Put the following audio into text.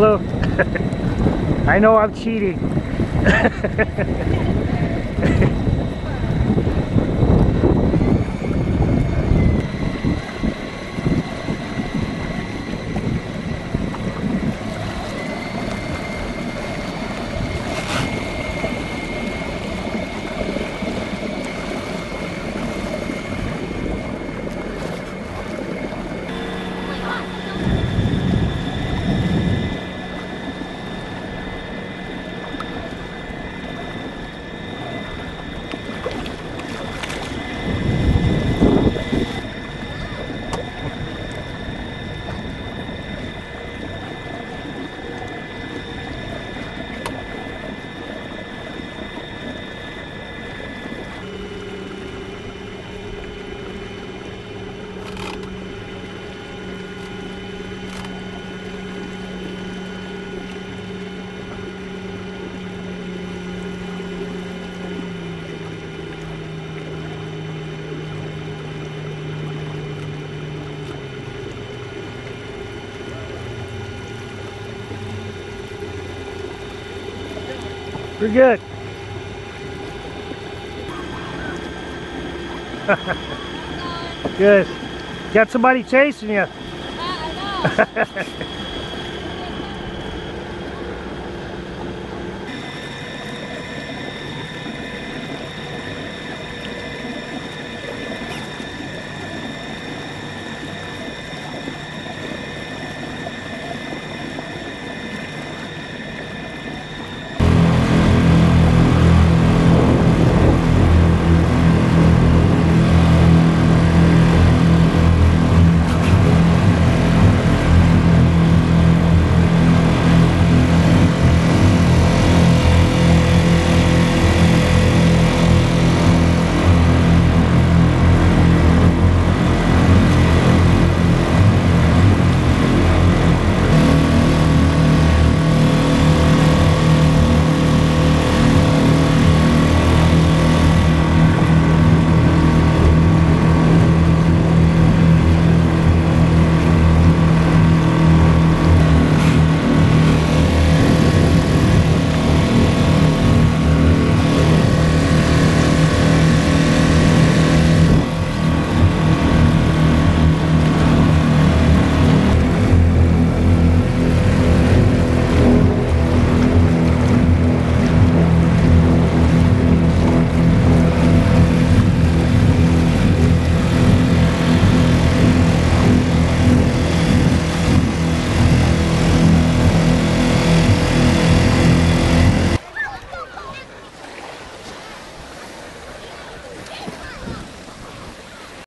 I know I'm cheating. We're good. good. Got somebody chasing you. I know.